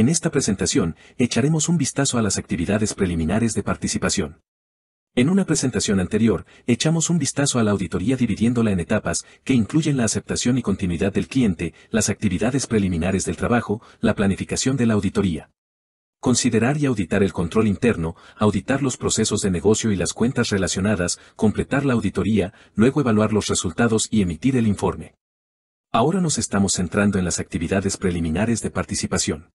En esta presentación, echaremos un vistazo a las actividades preliminares de participación. En una presentación anterior, echamos un vistazo a la auditoría dividiéndola en etapas, que incluyen la aceptación y continuidad del cliente, las actividades preliminares del trabajo, la planificación de la auditoría. Considerar y auditar el control interno, auditar los procesos de negocio y las cuentas relacionadas, completar la auditoría, luego evaluar los resultados y emitir el informe. Ahora nos estamos centrando en las actividades preliminares de participación.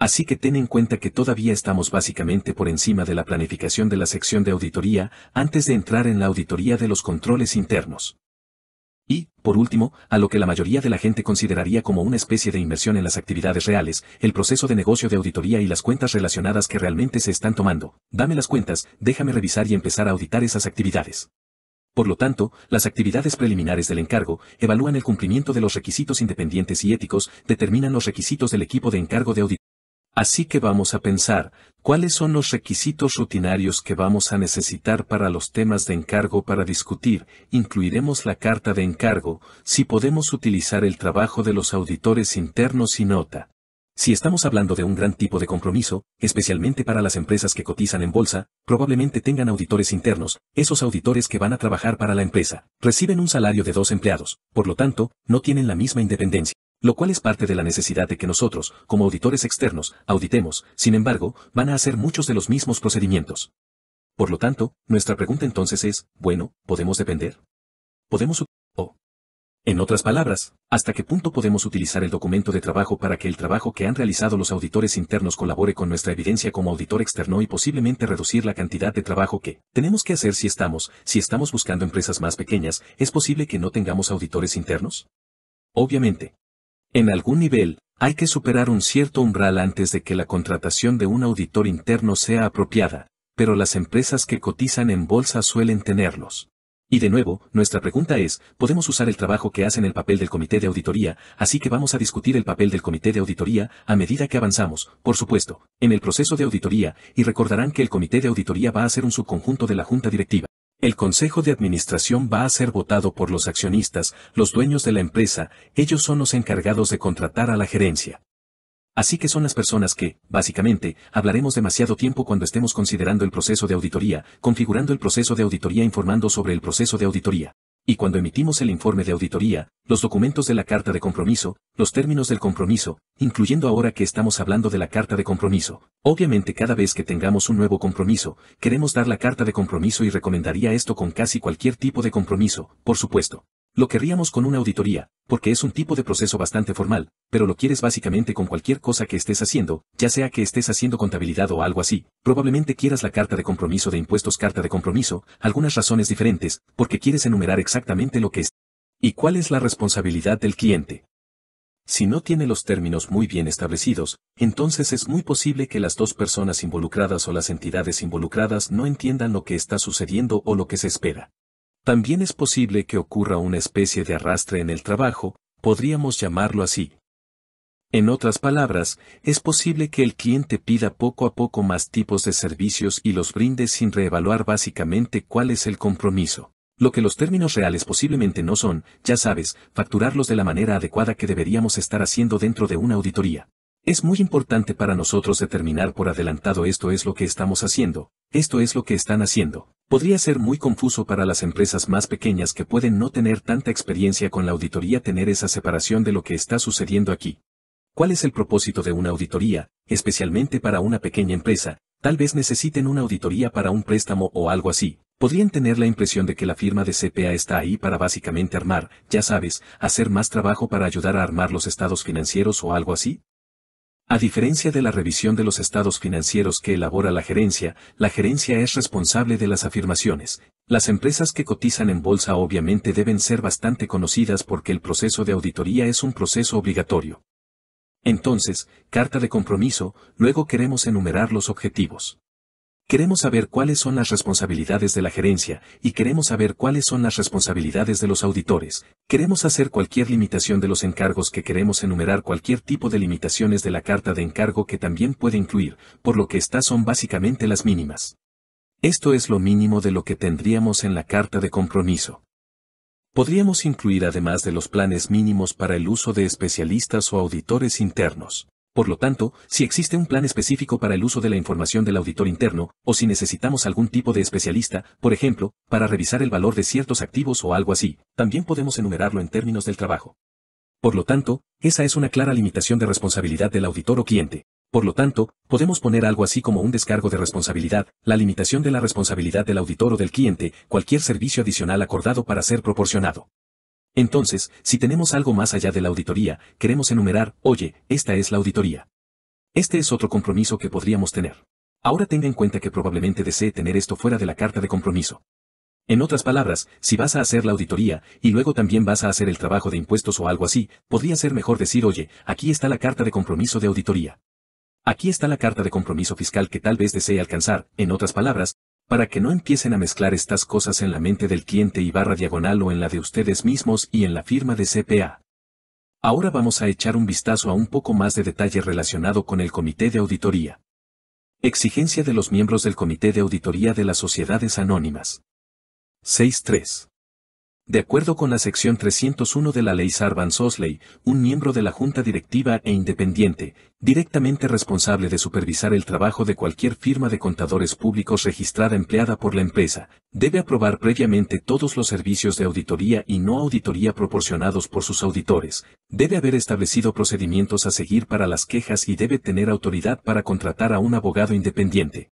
Así que ten en cuenta que todavía estamos básicamente por encima de la planificación de la sección de auditoría antes de entrar en la auditoría de los controles internos. Y, por último, a lo que la mayoría de la gente consideraría como una especie de inversión en las actividades reales, el proceso de negocio de auditoría y las cuentas relacionadas que realmente se están tomando. Dame las cuentas, déjame revisar y empezar a auditar esas actividades. Por lo tanto, las actividades preliminares del encargo evalúan el cumplimiento de los requisitos independientes y éticos, determinan los requisitos del equipo de encargo de auditoría Así que vamos a pensar, ¿cuáles son los requisitos rutinarios que vamos a necesitar para los temas de encargo para discutir? Incluiremos la carta de encargo, si podemos utilizar el trabajo de los auditores internos y nota. Si estamos hablando de un gran tipo de compromiso, especialmente para las empresas que cotizan en bolsa, probablemente tengan auditores internos, esos auditores que van a trabajar para la empresa, reciben un salario de dos empleados, por lo tanto, no tienen la misma independencia lo cual es parte de la necesidad de que nosotros, como auditores externos, auditemos, sin embargo, van a hacer muchos de los mismos procedimientos. Por lo tanto, nuestra pregunta entonces es, bueno, ¿podemos depender? ¿Podemos o en otras palabras, ¿hasta qué punto podemos utilizar el documento de trabajo para que el trabajo que han realizado los auditores internos colabore con nuestra evidencia como auditor externo y posiblemente reducir la cantidad de trabajo que tenemos que hacer si estamos, si estamos buscando empresas más pequeñas, ¿es posible que no tengamos auditores internos? Obviamente, en algún nivel, hay que superar un cierto umbral antes de que la contratación de un auditor interno sea apropiada, pero las empresas que cotizan en bolsa suelen tenerlos. Y de nuevo, nuestra pregunta es, ¿podemos usar el trabajo que hacen el papel del comité de auditoría? Así que vamos a discutir el papel del comité de auditoría a medida que avanzamos, por supuesto, en el proceso de auditoría, y recordarán que el comité de auditoría va a ser un subconjunto de la junta directiva. El Consejo de Administración va a ser votado por los accionistas, los dueños de la empresa, ellos son los encargados de contratar a la gerencia. Así que son las personas que, básicamente, hablaremos demasiado tiempo cuando estemos considerando el proceso de auditoría, configurando el proceso de auditoría informando sobre el proceso de auditoría. Y cuando emitimos el informe de auditoría, los documentos de la carta de compromiso, los términos del compromiso, incluyendo ahora que estamos hablando de la carta de compromiso. Obviamente cada vez que tengamos un nuevo compromiso, queremos dar la carta de compromiso y recomendaría esto con casi cualquier tipo de compromiso, por supuesto. Lo querríamos con una auditoría, porque es un tipo de proceso bastante formal, pero lo quieres básicamente con cualquier cosa que estés haciendo, ya sea que estés haciendo contabilidad o algo así. Probablemente quieras la carta de compromiso de impuestos carta de compromiso, algunas razones diferentes, porque quieres enumerar exactamente lo que es. ¿Y cuál es la responsabilidad del cliente? Si no tiene los términos muy bien establecidos, entonces es muy posible que las dos personas involucradas o las entidades involucradas no entiendan lo que está sucediendo o lo que se espera. También es posible que ocurra una especie de arrastre en el trabajo, podríamos llamarlo así. En otras palabras, es posible que el cliente pida poco a poco más tipos de servicios y los brinde sin reevaluar básicamente cuál es el compromiso. Lo que los términos reales posiblemente no son, ya sabes, facturarlos de la manera adecuada que deberíamos estar haciendo dentro de una auditoría. Es muy importante para nosotros determinar por adelantado esto es lo que estamos haciendo, esto es lo que están haciendo. Podría ser muy confuso para las empresas más pequeñas que pueden no tener tanta experiencia con la auditoría tener esa separación de lo que está sucediendo aquí. ¿Cuál es el propósito de una auditoría, especialmente para una pequeña empresa? Tal vez necesiten una auditoría para un préstamo o algo así. Podrían tener la impresión de que la firma de CPA está ahí para básicamente armar, ya sabes, hacer más trabajo para ayudar a armar los estados financieros o algo así. A diferencia de la revisión de los estados financieros que elabora la gerencia, la gerencia es responsable de las afirmaciones. Las empresas que cotizan en bolsa obviamente deben ser bastante conocidas porque el proceso de auditoría es un proceso obligatorio. Entonces, carta de compromiso, luego queremos enumerar los objetivos. Queremos saber cuáles son las responsabilidades de la gerencia, y queremos saber cuáles son las responsabilidades de los auditores. Queremos hacer cualquier limitación de los encargos que queremos enumerar cualquier tipo de limitaciones de la carta de encargo que también puede incluir, por lo que estas son básicamente las mínimas. Esto es lo mínimo de lo que tendríamos en la carta de compromiso. Podríamos incluir además de los planes mínimos para el uso de especialistas o auditores internos. Por lo tanto, si existe un plan específico para el uso de la información del auditor interno, o si necesitamos algún tipo de especialista, por ejemplo, para revisar el valor de ciertos activos o algo así, también podemos enumerarlo en términos del trabajo. Por lo tanto, esa es una clara limitación de responsabilidad del auditor o cliente. Por lo tanto, podemos poner algo así como un descargo de responsabilidad, la limitación de la responsabilidad del auditor o del cliente, cualquier servicio adicional acordado para ser proporcionado. Entonces, si tenemos algo más allá de la auditoría, queremos enumerar, oye, esta es la auditoría. Este es otro compromiso que podríamos tener. Ahora tenga en cuenta que probablemente desee tener esto fuera de la carta de compromiso. En otras palabras, si vas a hacer la auditoría, y luego también vas a hacer el trabajo de impuestos o algo así, podría ser mejor decir, oye, aquí está la carta de compromiso de auditoría. Aquí está la carta de compromiso fiscal que tal vez desee alcanzar, en otras palabras, para que no empiecen a mezclar estas cosas en la mente del cliente y barra diagonal o en la de ustedes mismos y en la firma de CPA. Ahora vamos a echar un vistazo a un poco más de detalle relacionado con el Comité de Auditoría. Exigencia de los miembros del Comité de Auditoría de las Sociedades Anónimas. 6.3. De acuerdo con la sección 301 de la ley Sarbanes-Oxley, un miembro de la junta directiva e independiente, directamente responsable de supervisar el trabajo de cualquier firma de contadores públicos registrada empleada por la empresa, debe aprobar previamente todos los servicios de auditoría y no auditoría proporcionados por sus auditores, debe haber establecido procedimientos a seguir para las quejas y debe tener autoridad para contratar a un abogado independiente.